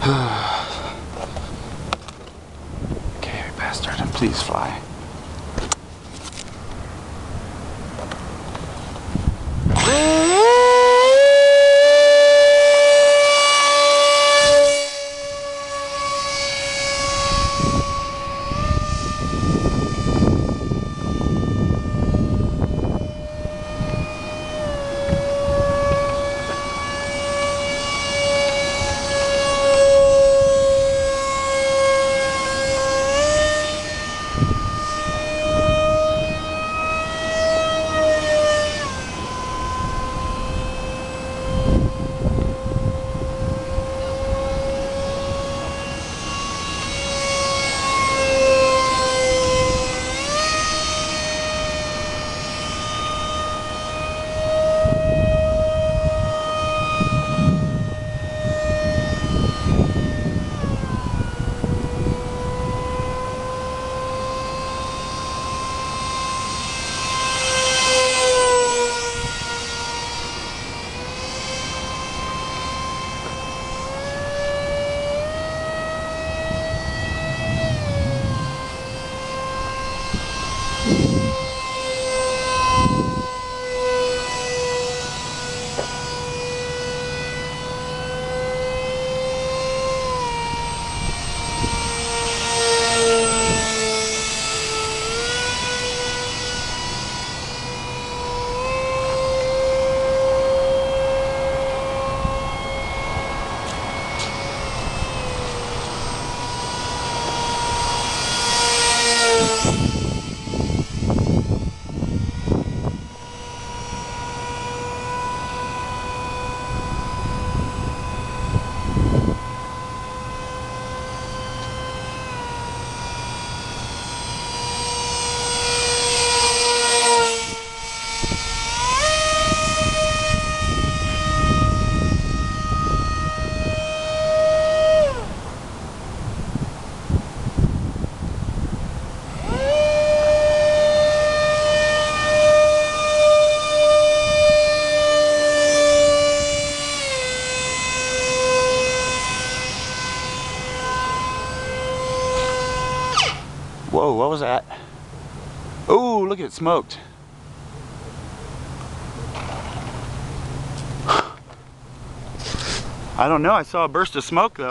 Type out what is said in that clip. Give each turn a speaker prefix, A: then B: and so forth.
A: okay, bastard, please fly. Whoa, what was that? Oh, look at it smoked. I don't know, I saw a burst of smoke though.